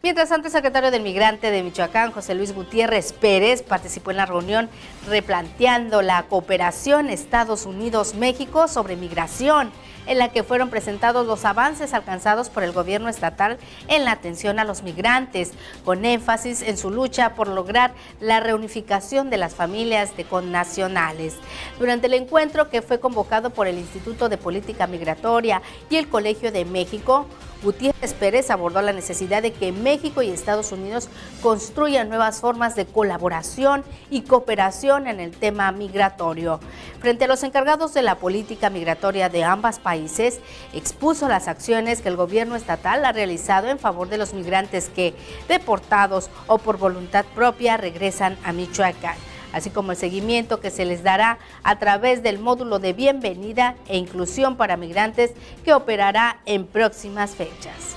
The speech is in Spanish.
Mientras tanto, el secretario del Migrante de Michoacán, José Luis Gutiérrez Pérez, participó en la reunión replanteando la cooperación Estados Unidos-México sobre migración en la que fueron presentados los avances alcanzados por el gobierno estatal en la atención a los migrantes, con énfasis en su lucha por lograr la reunificación de las familias de connacionales. Durante el encuentro que fue convocado por el Instituto de Política Migratoria y el Colegio de México, Gutiérrez Pérez abordó la necesidad de que México y Estados Unidos construyan nuevas formas de colaboración y cooperación en el tema migratorio. Frente a los encargados de la política migratoria de ambas países, expuso las acciones que el gobierno estatal ha realizado en favor de los migrantes que, deportados o por voluntad propia, regresan a Michoacán así como el seguimiento que se les dará a través del módulo de bienvenida e inclusión para migrantes que operará en próximas fechas.